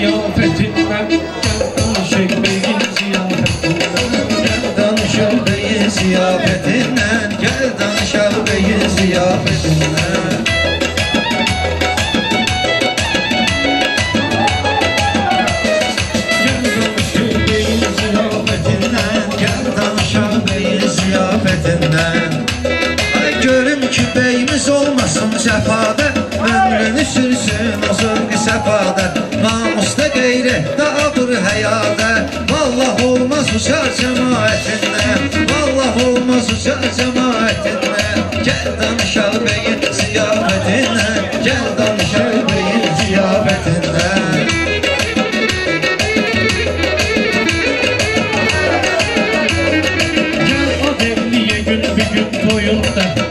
ziyafetinden Gel danışık beyin ziyafetinden Gel danışal beyin ziyafetinden Gel danışık beyin ziyafetinden ziyafetinden görüm ki beyimiz olmasın cəfada Ömrünü sürsün o zövqü səfada Namusda qeyrətdə abır həyada Vallah olmaz uçar cəmaətindən Vallah olmaz uçar cəmaətindən Gəl danışal beyin ziyafetindən Gəl danışal beyin ziyafetindən Gel ademliye gün bir gün toyunda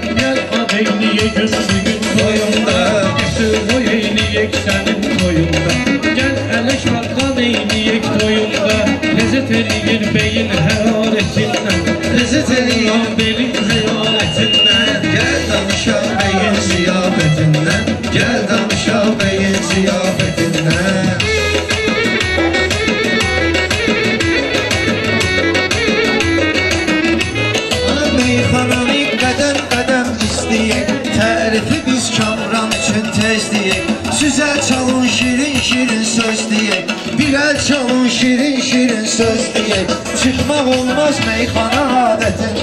şirin şirin söz deyək Çıxmaq olmaz meyxana adətindən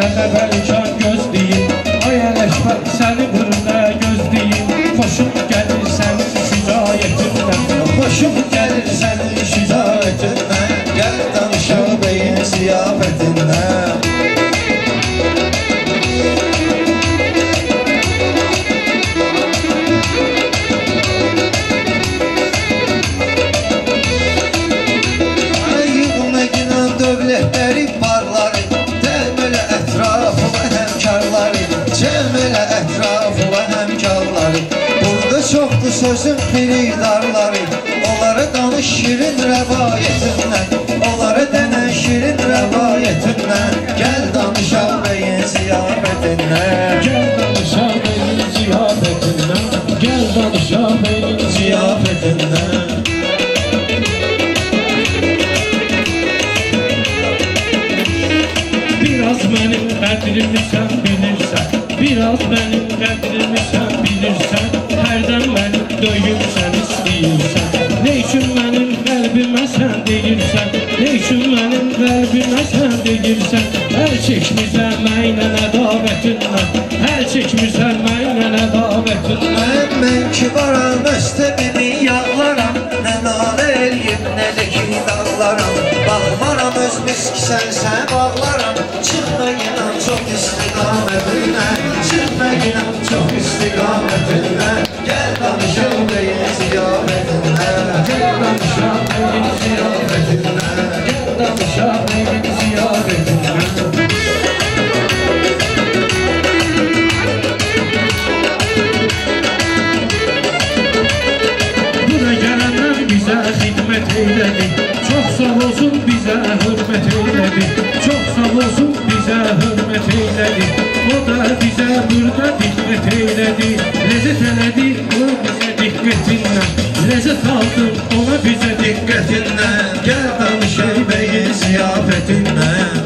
Hemen hemen çar göz diye çoxdur sözün xiridarları Onlara danış şirin rəvayətindən Onlara denə şirin rəvayətindən Gəl danışaq beyin ziyafetindən Gel danışa beyin ziyafetindən Gel danışa beyin Ziyafetindən Biraz benim qədrimi sən bilirsən Biraz benim qədrimi sən bağlaram Çıxma inan çox istiqamətindən Çıxma inan çox istiqamətindən sağ olsun bizə hörmət eylədi Çox sağ olsun bizə hörmət eylədi O da bizə burada diqqət eylədi Ləzzət elədi o bizə diqqətindən Ləzzət aldı ona bizə diqqətindən Gəl danışaq beyin ziyafetindən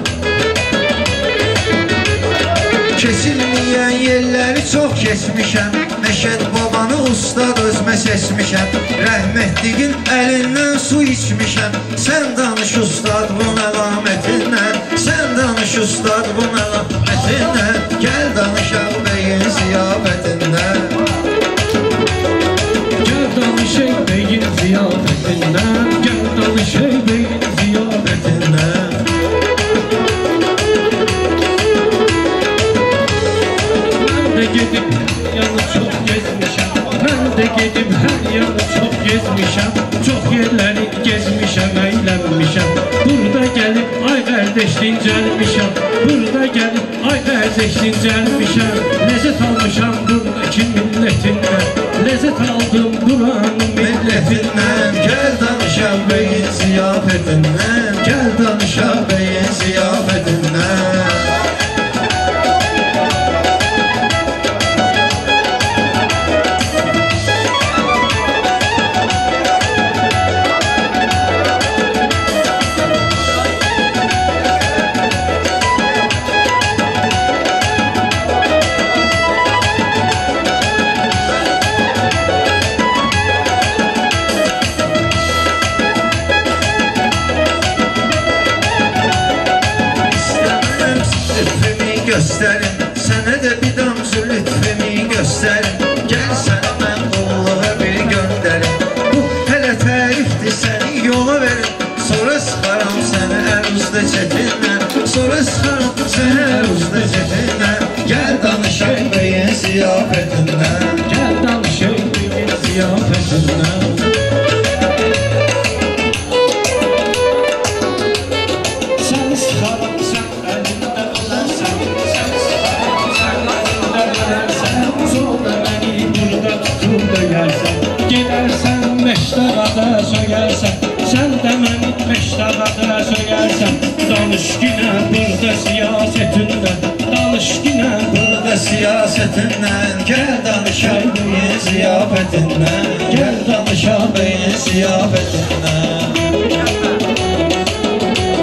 Kesilməyən yerləri çox keçmişəm Məşəd babanı ustad özmə seçmişəm. Rəhmətliyin əlindən su içmişəm. Sən danış ustad bu əlamətindən Sən danış ustad bu əlamətindən Gəl danışaq beyin ziyafetindən Gel danışay beyin ziyafetinden Gel danışay beyin ziyafetinden Ben de gidip yanı çok çok gezmişəm Çox yerləri gezmişəm, əylənmişəm Burada gəlib ay qardaş dincəlmişəm Burada gəlib ay qardaş dincəlmişəm Ləzzət almışam buradakı millətindən Ləzzət aldım buranın Milletinden gel danışa beyin ziyafetinden Gel danışa beyin ziyafetinden gösterin Sana da bir damcı lütfemi gösterin Gel sana ben kulluğa bir gönderin Bu hele tarifti seni yola verin Sonra sıkarım seni eruzda çetinle. Sonra sıkarım seni eruzda çetinle. Gel danışak beyin ziyafetinden. Gəl danışıq bir ziyafətindən siyasetinden Gel danışak beyin ziyafetinden Gel danışak beyin ziyafetinden